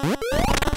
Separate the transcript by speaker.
Speaker 1: Música